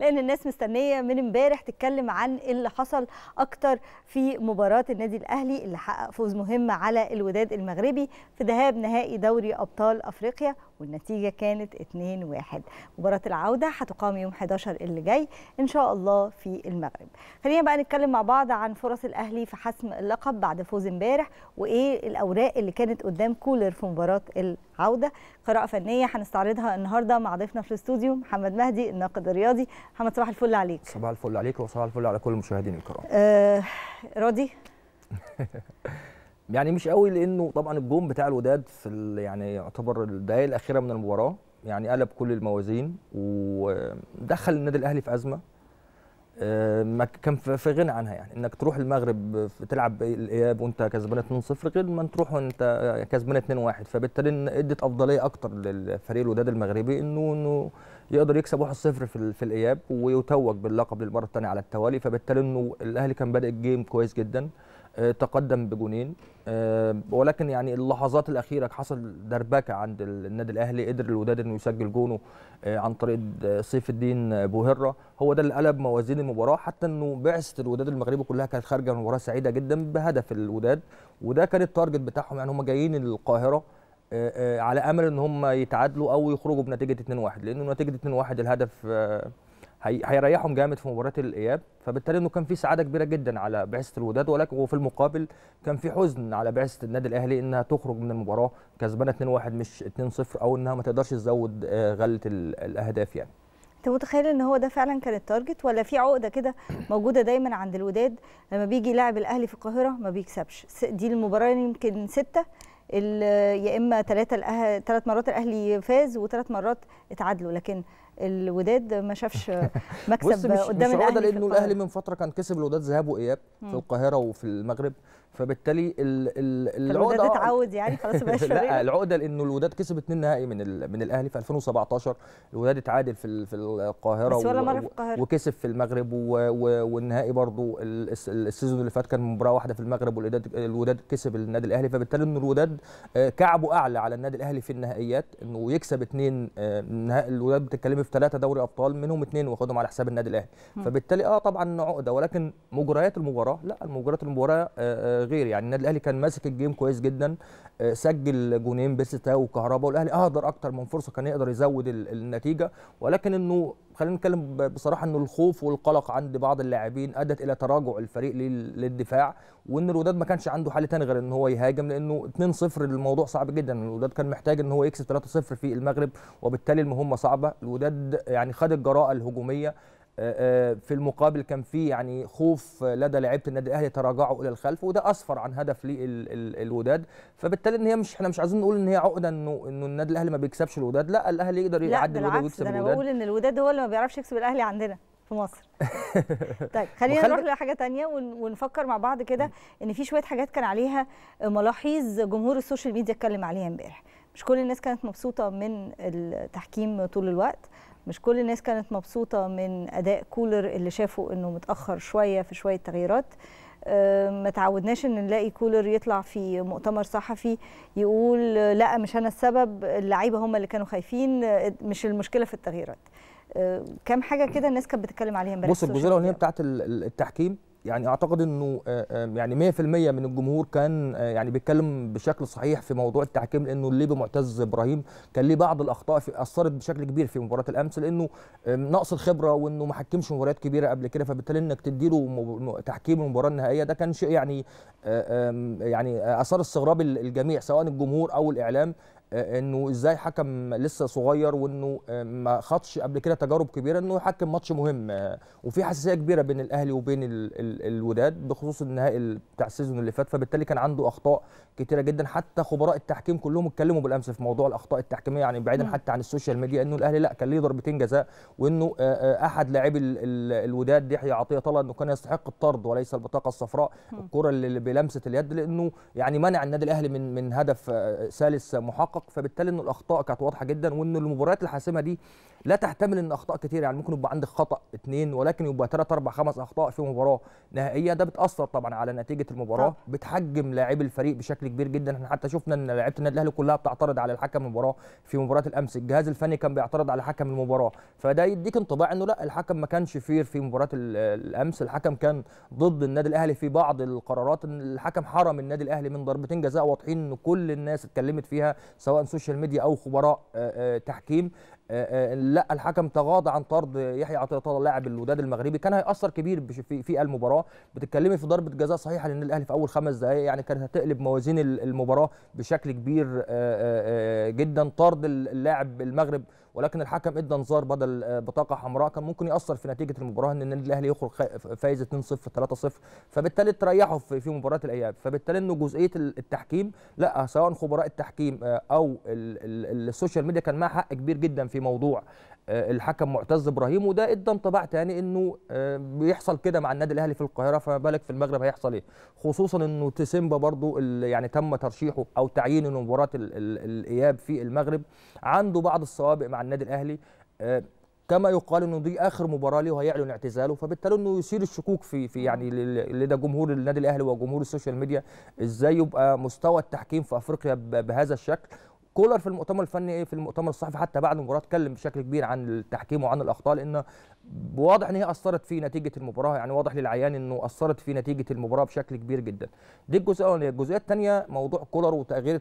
لأن الناس مستنية من امبارح تتكلم عن اللي حصل أكتر في مباراة النادي الأهلي اللي حقق فوز مهم على الوداد المغربي في ذهاب نهائي دوري أبطال أفريقيا. والنتيجة كانت 2-1 مباراة العودة هتقام يوم 11 اللي جاي إن شاء الله في المغرب. خلينا بقى نتكلم مع بعض عن فرص الأهلي في حسم اللقب بعد فوز امبارح وإيه الأوراق اللي كانت قدام كولر في مباراة العودة. قراءة فنية هنستعرضها النهارده مع ضيفنا في الاستوديو محمد مهدي الناقد الرياضي. محمد صباح الفل عليك. صباح الفل عليك وصباح الفل على كل المشاهدين الكرام. آه راضي؟ يعني مش قوي لأنه طبعا الجون بتاع الوداد في يعني يعتبر الدقائق الأخيرة من المباراة يعني قلب كل الموازين ودخل النادي الأهلي في أزمة ما كان في غنى عنها يعني. إنك تروح المغرب تلعب الاياب وأنت كسبان 2-0 غير ما تروح وأنت كسبان 2-1 فبالتالي إدت أفضلية أكتر للفريق الوداد المغربي انه إنه يقدر يكسب 1-0 في, في الإياب ويتوج باللقب للمرة الثانية على التوالي. فبالتالي إنه الأهلي كان بادئ ال game كويس جدا. تقدم بجونين. ولكن يعني اللحظات الأخيرة حصل دربكة عند النادي الأهلي قدر الوداد إنه يسجل جونه عن طريق سيف الدين بوهرة. هو ده اللي قلب موازين المباراة حتى إنه بعثة الوداد المغربي كلها كانت خارجة من مباراة سعيدة جدا بهدف الوداد. وده كان ال target بتاعهم يعني هم جايين القاهرة على أمل إن هم يتعادلوا أو يخرجوا بنتيجة 2-1 لأنه نتيجة 2-1 الهدف هيريحهم جامد في مباراة الإياب فبالتالي إنه كان في سعادة كبيرة جدا على بعثة الوداد ولكن وفي المقابل كان في حزن على بعثة النادي الأهلي إنها تخرج من المباراة كسبانة 2-1 مش 2-0 أو إنها ما تقدرش تزود غلة الأهداف يعني أنت متخيل إن هو ده فعلا كان التارجت ولا في عقدة كده موجودة دايما عند الوداد لما بيجي يلاعب الأهلي في القاهرة ما بيكسبش دي المباراة يمكن ستة يا إما ثلاثة. ثلاث مرات الأهلي فاز وثلاث مرات اتعادلوا لكن الوداد ما شافش مكسب مش قدام مش الأهلي لأنه الأهلي من فترة كان كسب الوداد ذهاب وإياب في القاهرة وفي المغرب. فبالتالي ال ال الوداد اتعود يعني خلاص بقى لا العقدة لأنه الوداد كسب اثنين نهائي من من الأهلي في 2017 الوداد اتعادل في في القاهرة بس ولا مرة في القاهرة. وكسب في المغرب والنهائي برضه السيزون اللي فات كان مباراة واحدة في المغرب والوداد الوداد كسب النادي الأهلي. فبالتالي إنه الوداد كعبه أعلى على النادي الأهلي في النهائيات. إنه يكسب اثنين نهائي الوداد بتتكلمي في ثلاثة دوري أبطال منهم اثنين واخدهم على حساب النادي الأهلي. فبالتالي آه طبعا عقدة. ولكن مجريات المباراة لا مجريات المباراة غير يعني النادي الأهلي كان ماسك الجيم كويس جدا سجل جونين بيستا وكهربا والأهلي أهدر أكتر من فرصة كان يقدر يزود النتيجة. ولكن إنه خلينا نتكلم بصراحة إنه الخوف والقلق عند بعض اللاعبين أدت إلى تراجع الفريق للدفاع وإن الوداد ما كانش عنده حل تاني غير إن هو يهاجم لأنه 2-0 الموضوع صعب جدا. الوداد كان محتاج إن هو يكسب 3-0 في المغرب وبالتالي المهمة صعبة. الوداد يعني خد الجراءة الهجومية في المقابل كان في يعني خوف لدى لعيبة النادي الأهلي تراجعوا إلى الخلف وده اسفر عن هدف للوداد فبالتالي إن هي مش إحنا مش عايزين نقول إن هي عقدة إنه إنه النادي الأهلي ما بيكسبش الوداد لأ الأهلي يقدر يعدي الوداد ويكسب الوداد لا أنا بقول إن الوداد هو اللي ما بيعرفش يكسب الأهلي عندنا في مصر. طيب خلينا نروح لحاجة تانية ونفكر مع بعض كده إن في شوية حاجات كان عليها ملاحظ جمهور ال social media اتكلم عليها امبارح. مش كل الناس كانت مبسوطة من التحكيم طول الوقت مش كل الناس كانت مبسوطة من أداء كولر اللي شافوا إنه متأخر شوية في شوية تغييرات. ما تعودناش إن نلاقي كولر يطلع في مؤتمر صحفي يقول لا مش أنا السبب اللعيبة هم اللي كانوا خايفين مش المشكلة في التغييرات. كام حاجة كده الناس كانت بتتكلم عليها امبارح بص الجزئيه الاولانيه بتاعت التحكيم يعني أعتقد إنه يعني 100% من الجمهور كان يعني بيتكلم بشكل صحيح في موضوع التحكيم لأنه الليبي معتز إبراهيم كان ليه بعض الأخطاء في أثرت بشكل كبير في مباراة الأمس لأنه نقص الخبرة وإنه ما حكمش مباريات كبيرة قبل كده فبالتالي إنك تديله تحكيم المباراة النهائية ده كان شيء يعني يعني آثار استغراب الجميع سواء الجمهور أو الإعلام. إنه إزاي حكم لسه صغير وإنه ما خدش قبل كده تجارب كبيرة إنه يحكم ماتش مهم وفي حساسية كبيرة بين الأهلي وبين ال ال الوداد بخصوص النهائي بتاع ال season اللي فات. فبالتالي كان عنده أخطاء كتيرة جدا. حتى خبراء التحكيم كلهم اتكلموا بالأمس في موضوع الأخطاء التحكيمية يعني بعيدا حتى عن ال social media إنه الأهلي لأ كان ليه ضربتين جزاء وإنه أحد لاعبي الوداد يحيى عطية طلع إنه كان يستحق الطرد وليس البطاقة الصفراء الكره اللي بلمسه اليد لأنه يعني منع النادي الأهلي من من هدف ثالث محقق. الاخفاق فبالتالي إن الأخطاء كانت واضحة جدا وإن المباريات الحاسمة دي لا تحتمل إن أخطاء كتير. يعني ممكن يبقى عندك خطأ اثنين ولكن يبقى ثلاث أربع خمس أخطاء في مباراة نهائية. ده بتأثر طبعا على نتيجة المباراة طبعا. بتحجم لاعبي الفريق بشكل كبير جدا. إحنا حتى شفنا إن لعيبة النادي الأهلي كلها بتعترض على الحكم المباراة في مباراة الأمس. الجهاز الفني كان بيعترض على حكم المباراة. فده يديك انطباع إنه لا الحكم ما كانش فير في مباراة ال- الأمس. الحكم كان ضد النادي الأهلي في بعض القرارات. إن الحكم حرم النادي الأهلي من ضربتين جزاء واضحين إن كل الناس اتكلمت فيها. سواء سوشيال ميديا أو خبراء آه، آه، تحكيم. لا الحكم تغاضى عن طرد يحيى عطية الله لاعب الوداد المغربي. كان هيأثر كبير في في المباراة. بتتكلمي في ضربة جزاء صحيحة للنادي الأهلي في أول خمس دقائق يعني كانت هتقلب موازين ال- المباراة بشكل كبير آه، آه، آه، جدا. طرد اللاعب المغرب ولكن الحكم إدى انذار بدل آه، بطاقة حمراء. كان ممكن يأثر في نتيجة المباراة إن النادي الأهلي يخرج فايز 2-0 3-0 فبالتالي تريحوا في مباراة الإياب. فبالتالي إنه جزئية ال- التحكيم لا سواء خبراء التحكيم آه، أو ال- ال- السوشيال ميديا كان معها حق كبير جدا في موضوع آه، الحكم معتز إبراهيم وده إدى انطباع تاني إنه آه، بيحصل كده مع النادي الأهلي في القاهرة فما بالك في المغرب هيحصل إيه؟ خصوصا إنه تسيمبا برضو يعني تم ترشيحه أو تعيينه لمباراه ال- ال- الإياب في المغرب عنده بعض السوابق مع النادي الأهلي آه، كما يقال إنه دي آخر مباراة له وهيعلن اعتزاله فبالتالي إنه يثير الشكوك في في يعني لدى جمهور النادي الأهلي وجمهور السوشيال ميديا إزاي يبقى مستوى التحكيم في أفريقيا بهذا الشكل؟ كولر في المؤتمر الفني إيه؟ في المؤتمر الصحفي حتى بعد المباراة اتكلم بشكل كبير عن التحكيم وعن الأخطاء لأن واضح إن هي أثرت في نتيجة المباراة يعني واضح للعيان إنه أثرت في نتيجة المباراة بشكل كبير جدا. دي الجزئيه الاولانيه الجزئية الثانية موضوع كولر وتغيير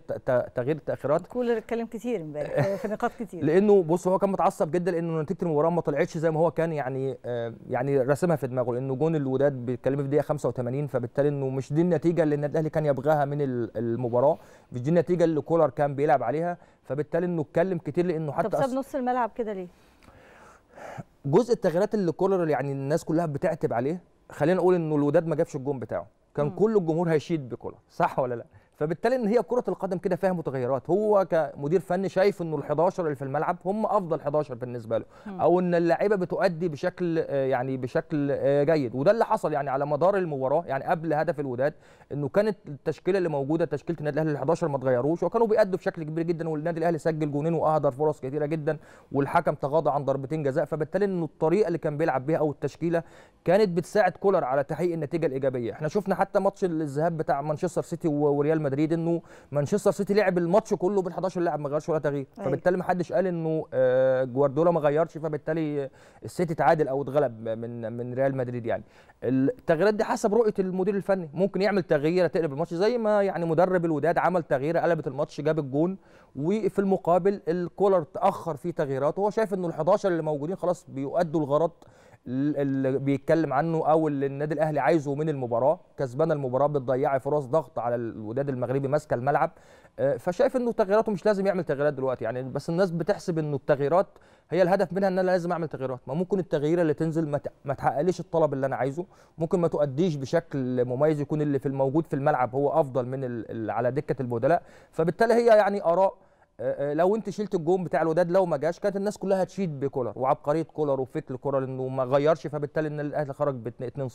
تغيير التأخيرات. كولر اتكلم كتير امبارح في نقاط كتير. لأنه بص هو كان متعصب جدا لأنه نتيجة المباراة ما طلعتش زي ما هو كان يعني آه يعني راسمها في دماغه لأنه جون الوداد بيتكلم في دقيقه 85 فبالتالي إنه مش دي النتيجة اللي النادي الأهلي كان يبغاها من ال- المباراة مش دي النتيجة اللي كولر كان بيلعب عليها. فبالتالي إنه اتكلم كتير لإنه طب حتى ساب أص... نص الملعب كده ليه؟ جزء التغييرات اللي كولر يعني الناس كلها بتعتب عليه خلينا نقول إنه الوداد ما جابش الجون بتاعه كان مم. كل الجمهور هيشيد بكولر صح ولا لأ فبالتالي إن هي كرة القدم كده فيها متغيرات. هو كمدير فني شايف إنه ال11 اللي في الملعب هم أفضل 11 بالنسبة له. أو إن اللعيبة بتؤدي بشكل آه، يعني بشكل آه، جيد. وده اللي حصل يعني على مدار المباراة يعني قبل هدف الوداد إنه كانت التشكيلة اللي موجودة تشكيلة النادي الأهلي ال11 ما اتغيروش. وكانوا بيأدوا بشكل كبير جدا والنادي الأهلي سجل جونين وأهدر فرص كثيره جدا والحكم تغاضى عن ضربتين جزاء. فبالتالي إنه الطريقة اللي كان بيلعب بيها أو التشكيلة كانت بتساعد كولر على تحقيق النتيجة الإيجابية. إحنا شفنا حتى ماتش الذهاب بتاع مانشستر سيتي وريال مدريد. إنه مانشستر سيتي لعب الماتش كله بال11 لاعب ما غيرش ولا تغيير. أيوة. فبالتالي ما حدش قال إنه آه، جوارديولا ما غيرش فبالتالي السيتي تعادل أو اتغلب من من ريال مدريد يعني. التغييرات دي حسب رؤية المدير الفني. ممكن يعمل تغييرة تقلب الماتش زي ما يعني مدرب الوداد عمل تغييرة قلبت الماتش جاب الجون وفي المقابل الكولر تأخر في تغييراته. هو شايف إنه ال11 اللي موجودين خلاص بيؤدوا الغرض اللي بيتكلم عنه أو اللي النادي الأهلي عايزه من المباراة. كسبان المباراة بتضيعي فرص ضغط على الوداد المغربي ماسكه الملعب. آه، فشايف إنه تغييراته مش لازم يعمل تغييرات دلوقتي يعني بس الناس بتحسب إنه التغييرات هي الهدف منها إن أنا لازم أعمل تغييرات. ما ممكن التغييرة اللي تنزل ما تحققليش الطلب اللي أنا عايزه. ممكن ما تؤديش بشكل مميز يكون اللي في الموجود في الملعب هو أفضل من على دكة البدلاء. فبالتالي هي يعني آراء لو انت شلت الجون بتاع الوداد لو ما جاش كانت الناس كلها هتشيد بكولر وعبقرية كولر وفكر كولر إنه ما غيرش فبالتالي إن الأهلي خرج ب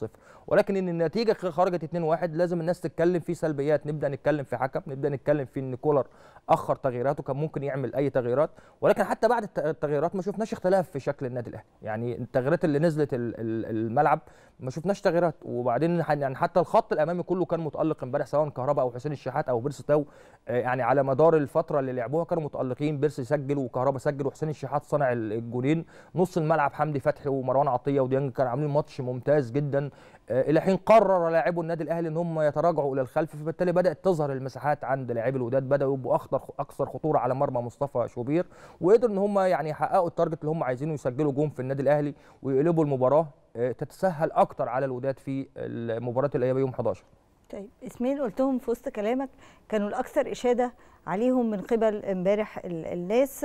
2-0 ولكن إن النتيجة خرجت 2-1 لازم الناس تتكلم في سلبيات. نبدأ نتكلم في حكم نبدأ نتكلم في إن كولر أخر تغييراته كان ممكن يعمل أي تغييرات. ولكن حتى بعد الت- التغييرات ما شفناش اختلاف في شكل النادي الأهلي. يعني التغييرات اللي نزلت ال- ال- الملعب ما شفناش تغييرات. وبعدين يعني حتى الخط الأمامي كله كان متألق امبارح سواء كهرباء أو حسين الشحات أو بيرسي تاو آه، يعني على مدار الفترة اللي لعبوها كانوا متألقين بيرسي سجل وكهرباء سجل وحسين الشحات صنع ال- الجولين. نص الملعب حمدي فتحي ومروان عطية وديانج كانوا عاملين ماتش ممتاز جدا. آه، إلى حين قرر لاعبو النادي الأهلي إن هم يتراجعوا إلى الخلف فبالتالي بدأت تظهر المساحات عند لاعبي الوداد بدأوا يبقوا اخطر أكثر خطورة على مرمى مصطفى شوبير وقدروا إن هم يعني يحققوا ال target اللي هم عايزينه يسجلوا جون في النادي الأهلي ويقلبوا المباراة. آه، تتسهل أكتر على الوداد في المباراة الايابيه يوم 11 طيب إسمين قلتهم في وسط كلامك كانوا الأكثر إشادة عليهم من قبل امبارح ال- الناس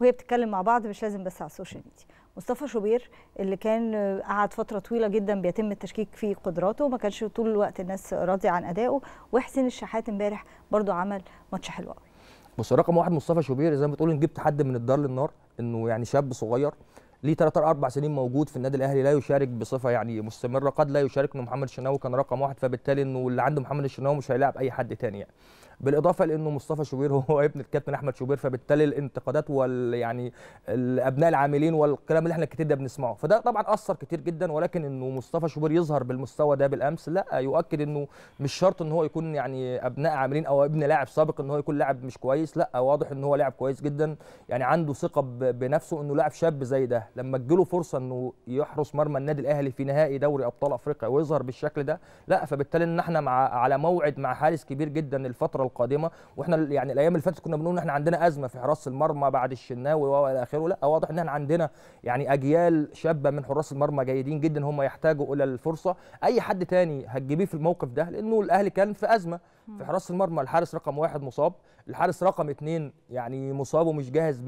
وهي بتتكلم مع بعض مش لازم بس على السوشيال ميديا. مصطفى شوبير اللي كان قعد فترة طويلة جدا بيتم التشكيك في قدراته ما كانش طول الوقت الناس راضية عن أدائه. وحسين الشحات امبارح برضو عمل ماتش حلو قوي بص رقم واحد مصطفى شوبير زي ما بتقول إن جبت حد من الدار للنار إنه يعني شاب صغير ليه 3 4 سنين موجود في النادي الأهلي لا يشارك بصفة يعني مستمرة قد لا يشارك انه محمد الشناوي كان رقم واحد. فبالتالي إنه اللي عنده محمد الشناوي مش هيلاعب أي حد تاني يعني. بالإضافة لأنه مصطفى شوبير هو ابن الكابتن أحمد شوبير فبالتالي الانتقادات وال يعني الأبناء العاملين والكلام اللي إحنا كتير ده بنسمعه. فده طبعا أثر كتير جدا ولكن إنه مصطفى شوبير يظهر بالمستوى ده بالأمس لا يؤكد إنه مش شرط إن هو يكون يعني أبناء عاملين أو ابن لاعب سابق إن هو يكون لاعب مش كويس لا واضح إن هو لاعب كويس جدا يعني عنده ثقة بنفسه إنه لاعب شاب زي ده. لما تجيله فرصة إنه يحرس مرمى النادي الأهلي في نهائي دوري أبطال أفريقيا ويظهر بالشكل ده لا فبالتالي إن إحنا مع على موعد مع حارس كبير جدا الفترة القادمة. وإحنا يعني الأيام اللي فاتت كنا بنقول إن إحنا عندنا أزمة في حراس المرمى بعد الشناوي وإلى آخره. لأ واضح إن إحنا عندنا يعني أجيال شابة من حراس المرمى جيدين جدا هم يحتاجوا إلى الفرصة. أي حد تاني هتجيبيه في الموقف ده؟ لأنه الأهلي كان في أزمة في حراس المرمى. الحارس رقم واحد مصاب. الحارس رقم اثنين يعني مصاب ومش جاهز 100%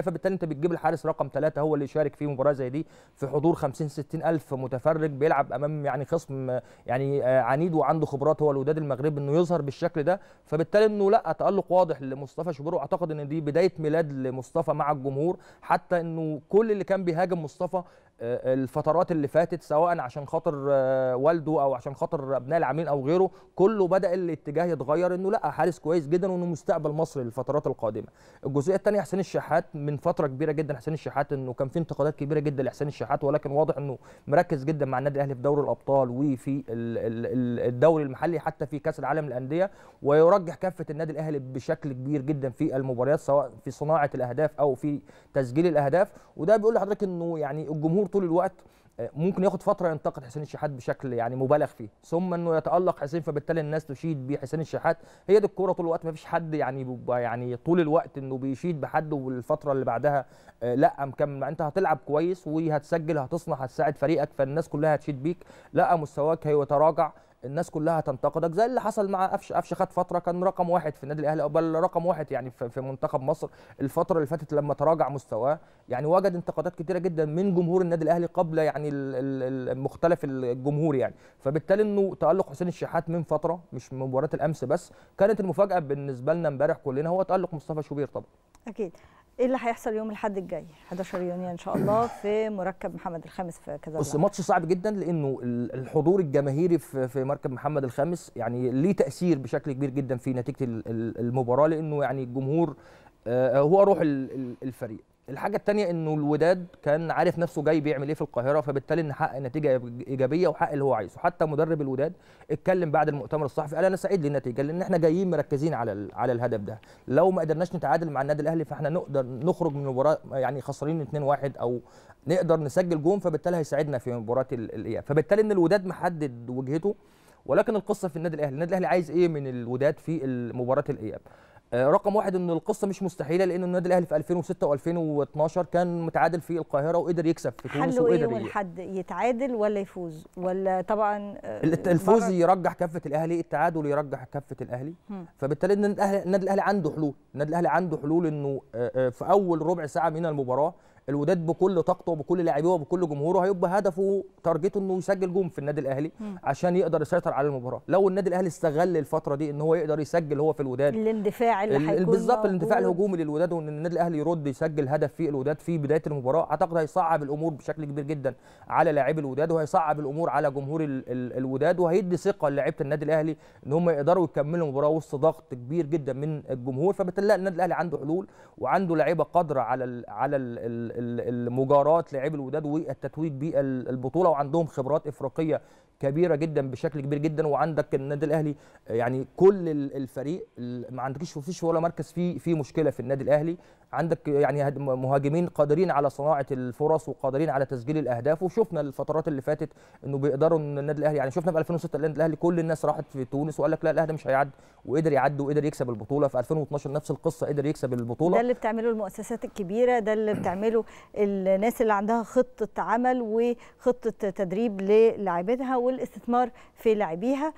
فبالتالي انت بتجيب الحارس رقم ثلاثة هو اللي يشارك في مباراة زي دي في حضور 50 60 ألف متفرج بيلعب أمام يعني خصم يعني عنيد وعنده خبرات هو الوداد المغربي إنه يظهر بالشكل ده فبالتالي إنه لأ تألق واضح لمصطفى شوبير وأعتقد إن دي بداية ميلاد لمصطفى مع الجمهور حتى إنه كل اللي كان بيهاجم مصطفى الفترات اللي فاتت سواء عشان خاطر والده أو عشان خاطر أبناء العاملين أو غيره كله بدأ الاتجاه يتغير إنه لأ حارس كويس جدا وإنه مستقبل مصر للفترات القادمة. الجزئية الثانية حسين الشحات من فترة كبيرة جدا حسين الشحات إنه كان في انتقادات كبيرة جدا لحسين الشحات ولكن واضح إنه مركز جدا مع النادي الأهلي في دوري الأبطال وفي الدوري المحلي حتى في كأس العالم للأندية ويرجح كافة النادي الأهلي بشكل كبير جدا في المباريات سواء في صناعة الأهداف أو في تسجيل الأهداف. وده بيقول لحضرتك إنه يعني الجمهور طول الوقت ممكن ياخد فترة ينتقد حسين الشحات بشكل يعني مبالغ فيه. ثم إنه يتألق حسين فبالتالي الناس تشيد بحسين الشحات. هي دي الكورة طول الوقت ما فيش حد يعني يعني طول الوقت إنه بيشيد بحد والفترة اللي بعدها لأ مكمل. إنت هتلعب كويس وهتسجل هتصنع هتساعد فريقك فالناس كلها هتشيد بيك. لأ مستواك هيتراجع. الناس كلها تنتقدك زي اللي حصل مع قفشه قفشه خد فترة كان رقم واحد في النادي الأهلي أو بل رقم واحد يعني في منتخب مصر الفترة اللي فاتت لما تراجع مستواه. يعني وجد انتقادات كتيرة جدا من جمهور النادي الأهلي قبل يعني مختلف الجمهور يعني. فبالتالي إنه تألق حسين الشحات من فترة مش مباراة الأمس بس كانت المفاجأة بالنسبة لنا امبارح كلنا هو تألق مصطفى شوبير طبعا. أكيد. إيه اللي هيحصل يوم الأحد الجاي؟ 11 يونيو إن شاء الله في مركب محمد الخامس في كازابلانكا بص ماتش صعب جدا لأنه الحضور الجماهيري في في مركب محمد الخامس يعني ليه تأثير بشكل كبير جدا في نتيجة المباراة لأنه يعني الجمهور هو روح الفريق. الحاجة الثانية إنه الوداد كان عارف نفسه جاي بيعمل إيه في القاهرة فبالتالي إن حقق نتيجة إيجابية وحقق اللي هو عايزه. حتى مدرب الوداد اتكلم بعد المؤتمر الصحفي قال أنا سعيد للنتيجة لأن إحنا جايين مركزين على على الهدف ده. لو ما قدرناش نتعادل مع النادي الأهلي فإحنا نقدر نخرج من المباراه يعني خسرانين 2-1 أو نقدر نسجل جون فبالتالي هيساعدنا في مباراة الإياب. فبالتالي إن الوداد محدد وجهته ولكن القصة في النادي الأهلي. النادي الأهلي عايز إيه من الوداد في مباراة الإياب؟ رقم واحد إن القصة مش مستحيلة لأن النادي الأهلي في 2006 و2012 كان متعادل في القاهرة وقدر يكسب في تونس حله وقدر إيه يوم الاحد يتعادل ولا يفوز؟ ولا طبعا الفوز يرجح كفة الأهلي التعادل يرجح كفة الأهلي. فبالتالي النادي الأهلي عنده حلول. النادي الأهلي عنده حلول إنه في أول ربع ساعة من المباراة الوداد بكل طاقته وبكل لاعبيه وبكل جمهوره هيبقى هدفه تارجته إنه يسجل جون في النادي الأهلي م. عشان يقدر يسيطر على المباراة. لو النادي الأهلي استغل الفترة دي إن هو يقدر يسجل هو في الوداد الاندفاع اللي هيكون بالظبط الاندفاع الهجومي للوداد وإن النادي الأهلي يرد يسجل هدف في الوداد في بداية المباراة أعتقد هيصعب الأمور بشكل كبير جدا على لاعبي الوداد وهيصعب الأمور على جمهور ال ال الوداد وهيدي ثقة للاعيبه النادي الأهلي إن هم يقدروا يكملوا المباراة وسط ضغط كبير جدا من الجمهور. فبالتالي النادي الأهلي عنده حلول وعنده لعيبة قادرة على ال على المجاراه مباراه لاعبي الوداد والتتويج بالبطولة وعندهم خبرات إفريقية كبيرة جدا بشكل كبير جدا. وعندك النادي الأهلي يعني كل الفريق ما عندكش فيش ولا مركز فيه فيه مشكلة في النادي الأهلي. عندك يعني مهاجمين قادرين على صناعة الفرص وقادرين على تسجيل الأهداف. وشفنا الفترات اللي فاتت إنه بيقدروا إن النادي الأهلي يعني شفنا في 2006 النادي الأهلي كل الناس راحت في تونس وقال لك لا الأهلي مش هيعدي وقدر يعدي وقدر يكسب البطولة. في 2012 نفس القصة قدر يكسب البطولة. ده اللي بتعمله المؤسسات الكبيرة ده اللي بتعمله الناس اللي عندها خطة عمل وخطة تدريب للاعبتها والاستثمار في لاعبيها.